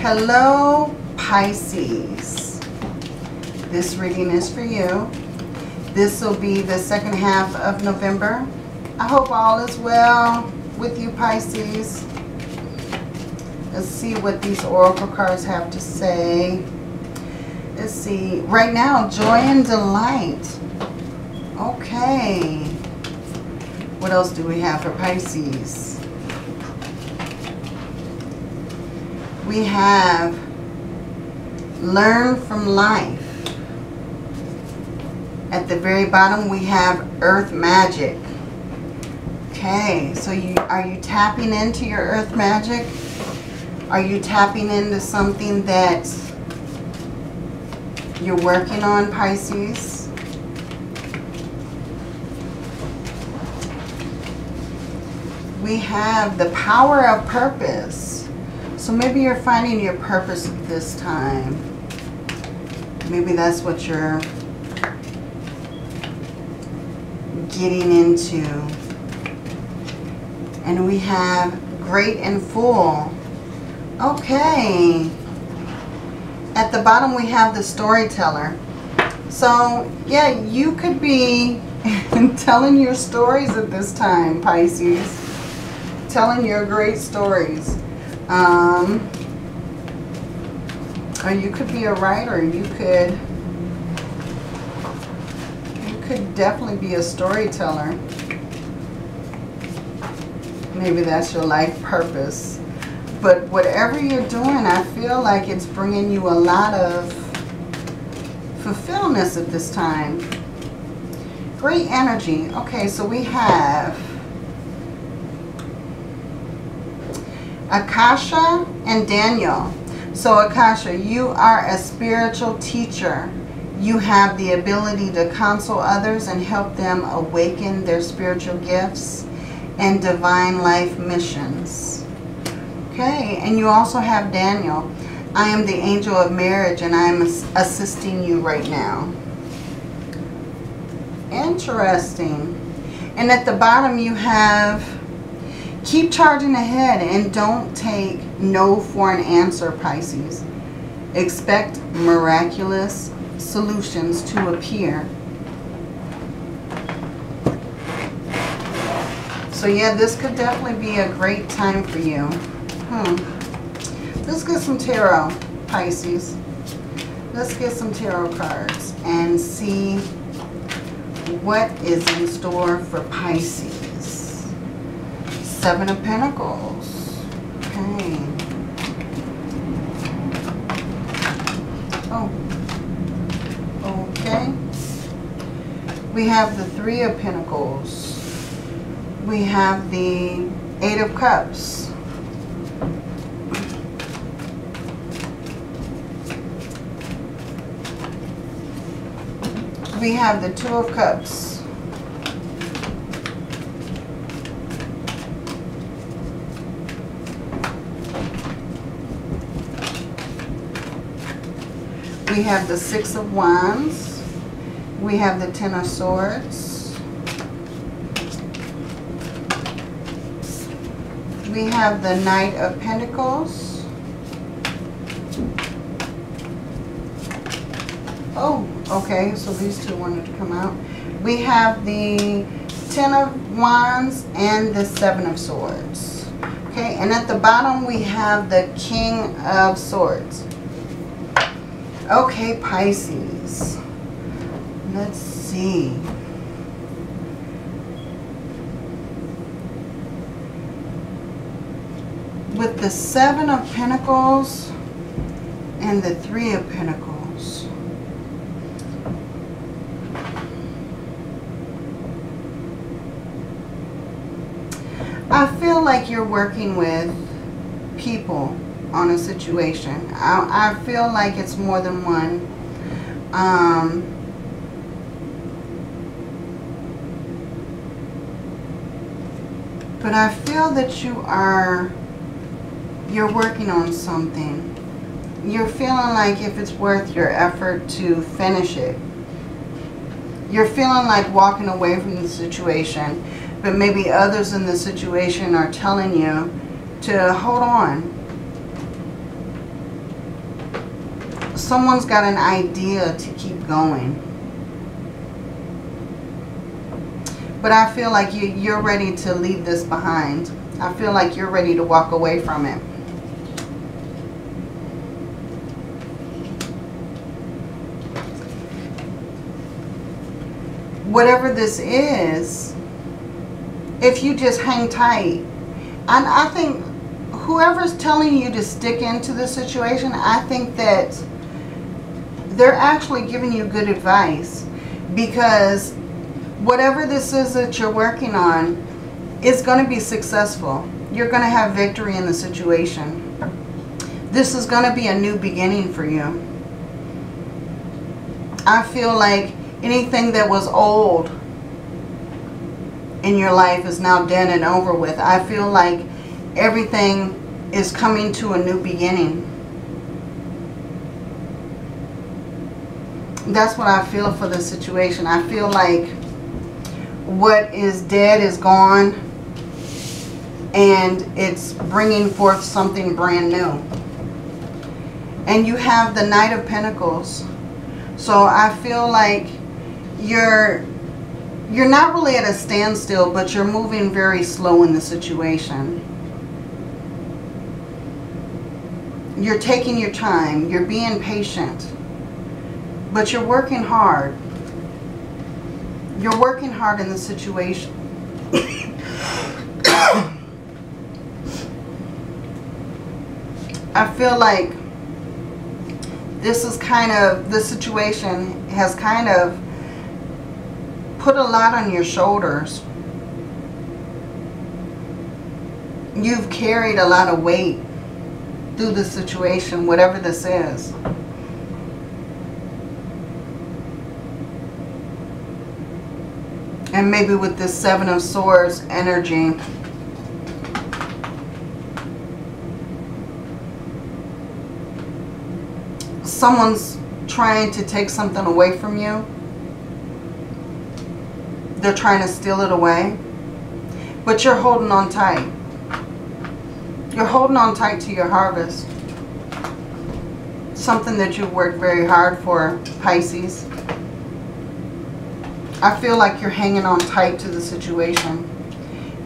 Hello, Pisces. This reading is for you. This will be the second half of November. I hope all is well with you, Pisces. Let's see what these oracle cards have to say. Let's see. Right now, joy and delight. Okay. What else do we have for Pisces? We have learn from life. At the very bottom, we have earth magic. Okay, so you are you tapping into your earth magic? Are you tapping into something that you're working on, Pisces? We have the power of purpose. So maybe you're finding your purpose this time. Maybe that's what you're getting into. And we have great and full. Okay. At the bottom we have the storyteller. So, yeah, you could be telling your stories at this time, Pisces. Telling your great stories. Um, or you could be a writer. You could you could definitely be a storyteller. Maybe that's your life purpose. But whatever you're doing, I feel like it's bringing you a lot of fulfillment at this time. Great energy. Okay, so we have Akasha and Daniel. So Akasha, you are a spiritual teacher. You have the ability to counsel others and help them awaken their spiritual gifts and divine life missions. Okay, and you also have Daniel. I am the angel of marriage and I am assisting you right now. Interesting. And at the bottom you have keep charging ahead and don't take no for an answer, Pisces. Expect miraculous solutions to appear. So yeah, this could definitely be a great time for you. Hmm. Let's get some tarot, Pisces. Let's get some tarot cards and see what is in store for Pisces. Seven of Pentacles. Okay. Oh. Okay. We have the Three of Pentacles we have the Eight of Cups. We have the Two of Cups. We have the Six of Wands. We have the Ten of Swords. we have the Knight of Pentacles. Oh, okay, so these two wanted to come out. We have the Ten of Wands and the Seven of Swords. Okay, and at the bottom we have the King of Swords. Okay, Pisces. Let's see. with the Seven of Pentacles and the Three of Pentacles. I feel like you're working with people on a situation. I, I feel like it's more than one. Um, but I feel that you are you're working on something. You're feeling like if it's worth your effort to finish it. You're feeling like walking away from the situation, but maybe others in the situation are telling you to hold on. Someone's got an idea to keep going. But I feel like you, you're ready to leave this behind. I feel like you're ready to walk away from it. Whatever this is, if you just hang tight, and I think whoever's telling you to stick into the situation, I think that they're actually giving you good advice because whatever this is that you're working on is going to be successful. You're going to have victory in the situation. This is going to be a new beginning for you. I feel like anything that was old in your life is now done and over with. I feel like everything is coming to a new beginning. That's what I feel for the situation. I feel like what is dead is gone and it's bringing forth something brand new. And you have the Knight of Pentacles. So I feel like you're you're not really at a standstill, but you're moving very slow in the situation. You're taking your time. You're being patient. But you're working hard. You're working hard in the situation. I feel like this is kind of, the situation has kind of put a lot on your shoulders. You've carried a lot of weight through the situation, whatever this is. And maybe with this Seven of Swords energy, someone's trying to take something away from you. They're trying to steal it away. But you're holding on tight. You're holding on tight to your harvest. Something that you've worked very hard for, Pisces. I feel like you're hanging on tight to the situation.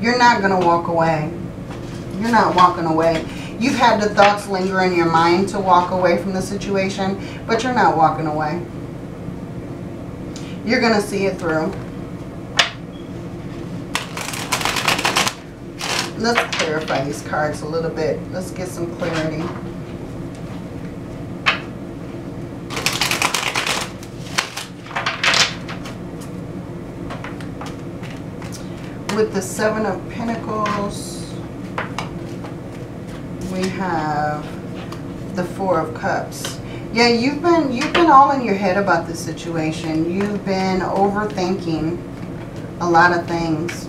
You're not going to walk away. You're not walking away. You've had the thoughts linger in your mind to walk away from the situation, but you're not walking away. You're going to see it through. Let's clarify these cards a little bit. Let's get some clarity. With the Seven of Pentacles, we have the Four of Cups. Yeah, you've been you've been all in your head about this situation. You've been overthinking a lot of things.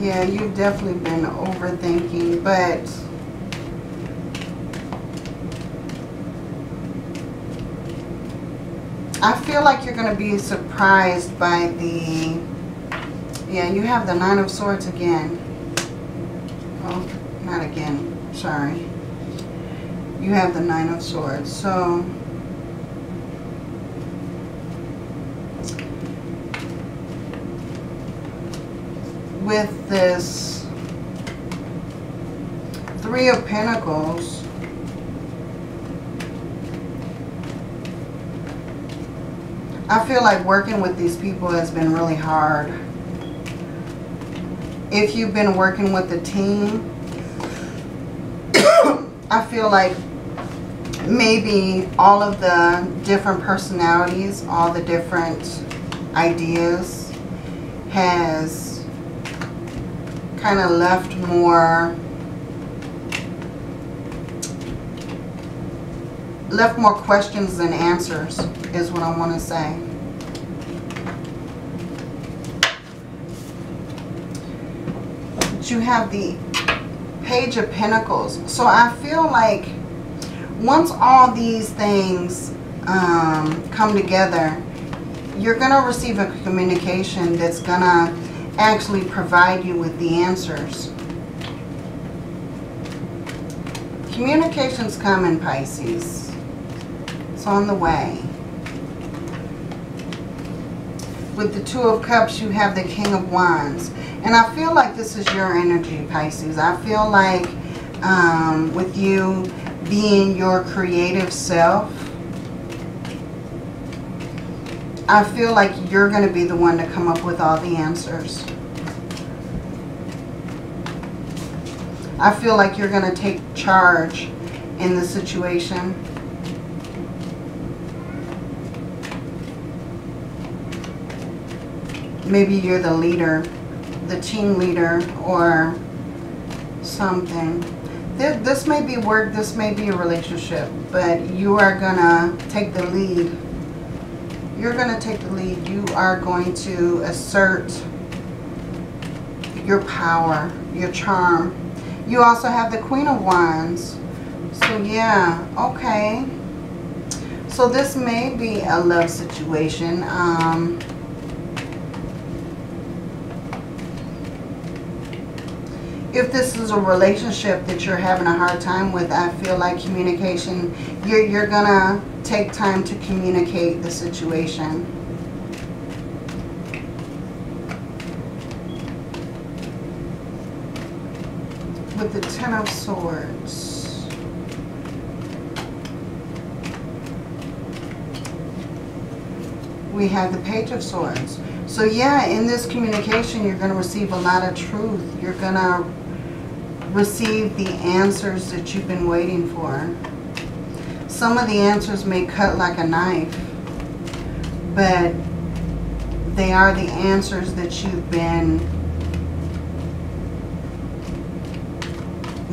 Yeah, you've definitely been overthinking, but I feel like you're going to be surprised by the, yeah, you have the Nine of Swords again. Oh, not again, sorry. You have the Nine of Swords, so... with this Three of Pentacles, I feel like working with these people has been really hard. If you've been working with a team, I feel like maybe all of the different personalities, all the different ideas has kind of left more left more questions than answers is what I want to say. But you have the Page of Pentacles. So I feel like once all these things um, come together, you're going to receive a communication that's going to actually provide you with the answers. Communications come in Pisces. It's on the way. With the Two of Cups, you have the King of Wands. And I feel like this is your energy, Pisces. I feel like um, with you being your creative self, I feel like you're going to be the one to come up with all the answers. I feel like you're going to take charge in the situation. Maybe you're the leader, the team leader, or something. This may be work, this may be a relationship, but you are going to take the lead. You're going to take the lead. You are going to assert your power, your charm. You also have the Queen of Wands. So yeah, okay. So this may be a love situation. Um, if this is a relationship that you're having a hard time with, I feel like communication, you're, you're going to take time to communicate the situation. With the Ten of Swords. We have the Page of Swords. So yeah, in this communication, you're going to receive a lot of truth. You're going to receive the answers that you've been waiting for. Some of the answers may cut like a knife, but they are the answers that you've been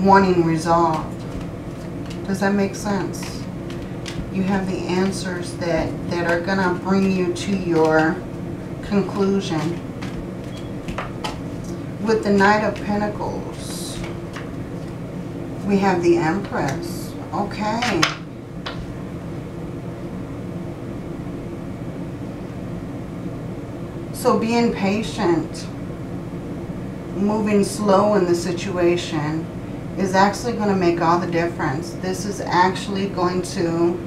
wanting resolved. Does that make sense? You have the answers that, that are going to bring you to your conclusion. With the Knight of Pentacles, we have the Empress. Okay. So being patient, moving slow in the situation is actually going to make all the difference. This is actually going to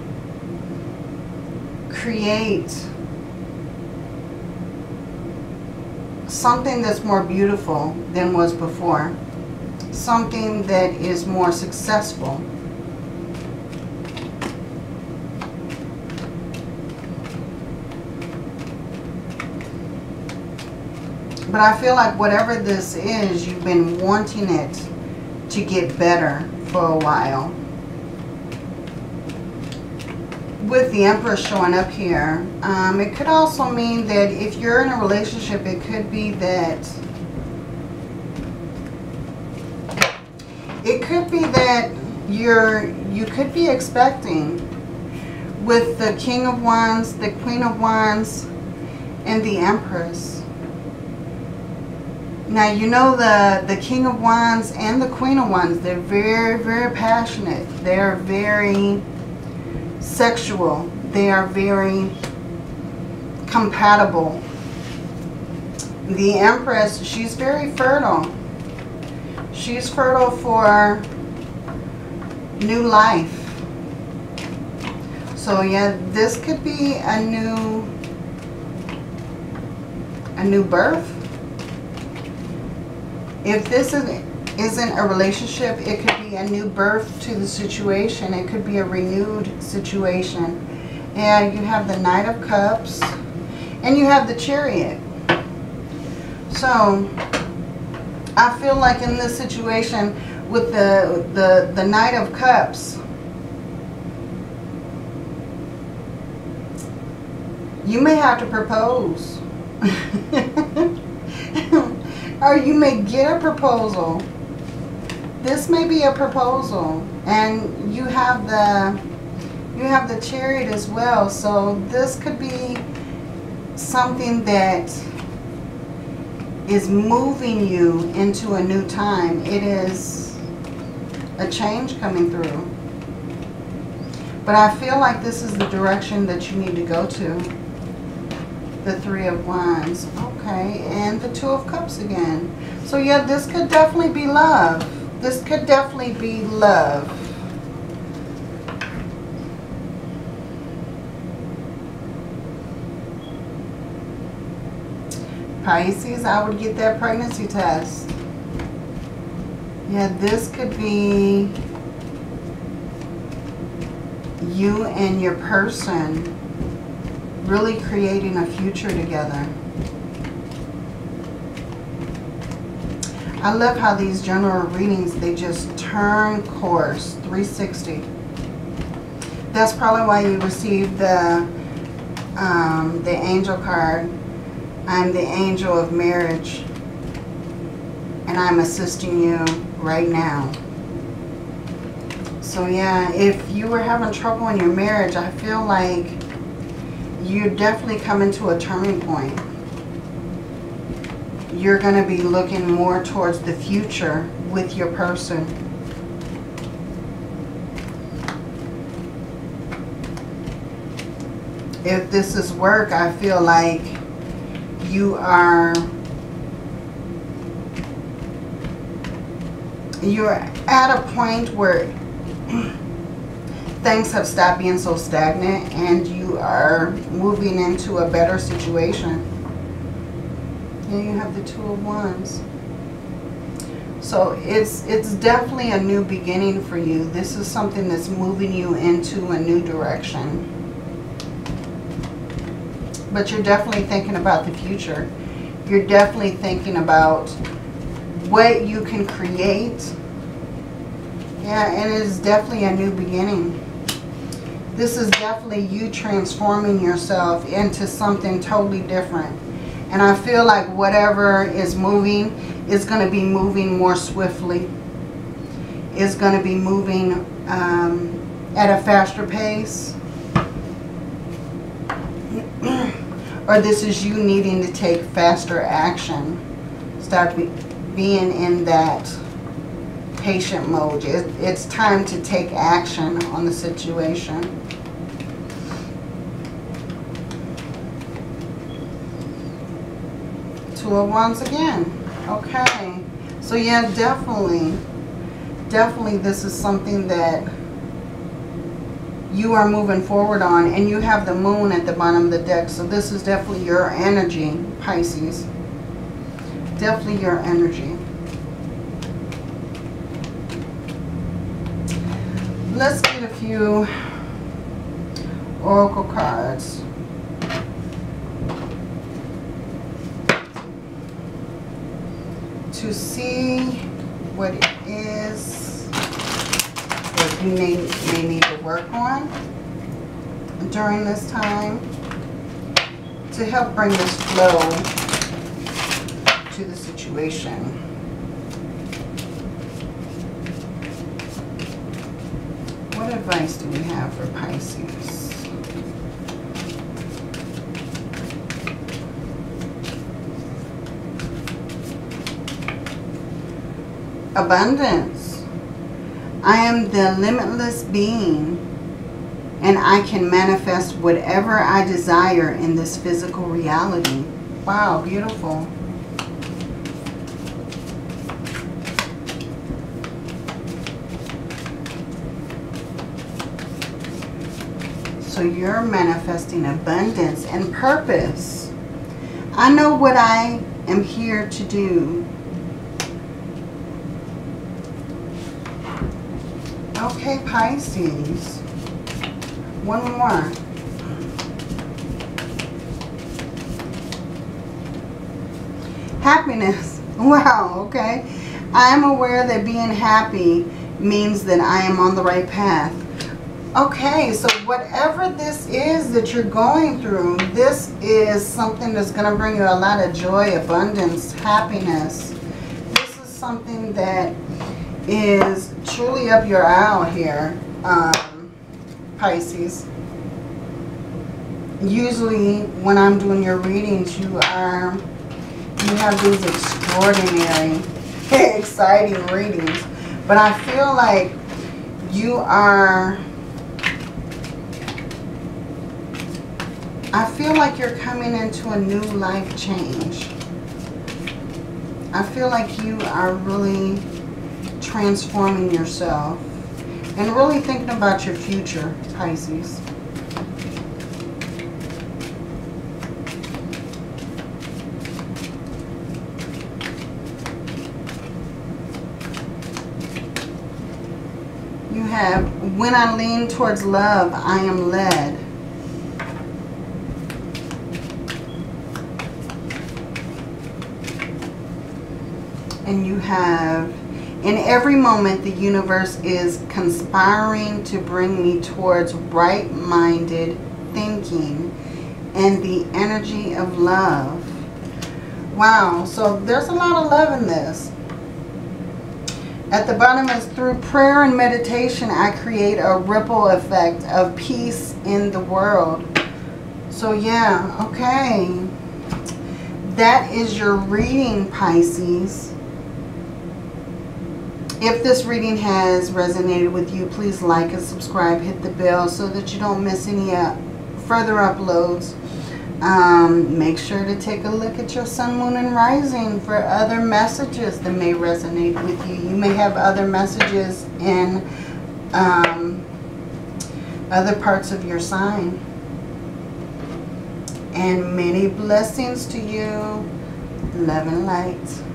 create something that's more beautiful than was before. Something that is more successful. But I feel like whatever this is, you've been wanting it to get better for a while. With the Empress showing up here, um, it could also mean that if you're in a relationship, it could be that it could be that you're you could be expecting with the King of Wands, the Queen of Wands, and the Empress now, you know the, the King of Wands and the Queen of Wands, they're very, very passionate. They're very sexual. They are very compatible. The Empress, she's very fertile. She's fertile for new life. So yeah, this could be a new a new birth if this isn't a relationship, it could be a new birth to the situation. It could be a renewed situation. And you have the Knight of Cups and you have the Chariot. So, I feel like in this situation with the, the, the Knight of Cups, you may have to propose. or you may get a proposal. This may be a proposal and you have the you have the chariot as well. So this could be something that is moving you into a new time. It is a change coming through. But I feel like this is the direction that you need to go to. The Three of Wands. Okay, and the Two of Cups again. So yeah, this could definitely be love. This could definitely be love. Pisces, I would get that pregnancy test. Yeah, this could be you and your person really creating a future together. I love how these general readings, they just turn course 360. That's probably why you received the, um, the angel card. I'm the angel of marriage. And I'm assisting you right now. So yeah, if you were having trouble in your marriage, I feel like you're definitely coming to a turning point. You're going to be looking more towards the future with your person. If this is work, I feel like you are you're at a point where things have stopped being so stagnant and you are moving into a better situation. And you have the Two of Wands. So it's, it's definitely a new beginning for you. This is something that's moving you into a new direction. But you're definitely thinking about the future. You're definitely thinking about what you can create. Yeah, and it is definitely a new beginning. This is definitely you transforming yourself into something totally different. And I feel like whatever is moving is going to be moving more swiftly. Is going to be moving um, at a faster pace. Or this is you needing to take faster action. Start be being in that patient mode. It, it's time to take action on the situation. Two of Wands again. Okay. So yeah, definitely, definitely this is something that you are moving forward on. And you have the moon at the bottom of the deck. So this is definitely your energy, Pisces definitely your energy. Let's get a few oracle cards. To see what it is you may, may need to work on during this time to help bring this flow to the situation. What advice do we have for Pisces? Abundance. I am the limitless being and I can manifest whatever I desire in this physical reality. Wow, beautiful. So you're manifesting abundance and purpose. I know what I am here to do. Okay, Pisces. One more. Happiness. Wow, okay. I am aware that being happy means that I am on the right path. Okay, so whatever this is that you're going through, this is something that's going to bring you a lot of joy, abundance, happiness. This is something that is truly up your alley here, um, Pisces. Usually when I'm doing your readings, you are, you have these extraordinary, exciting readings. But I feel like you are I feel like you're coming into a new life change. I feel like you are really transforming yourself and really thinking about your future, Pisces. You have, when I lean towards love, I am led. And you have, in every moment, the universe is conspiring to bring me towards right-minded thinking and the energy of love. Wow, so there's a lot of love in this. At the bottom is through prayer and meditation, I create a ripple effect of peace in the world. So yeah, okay. That is your reading, Pisces. If this reading has resonated with you, please like and subscribe, hit the bell so that you don't miss any uh, further uploads. Um, make sure to take a look at your sun, moon, and rising for other messages that may resonate with you. You may have other messages in um, other parts of your sign. And many blessings to you. Love and light.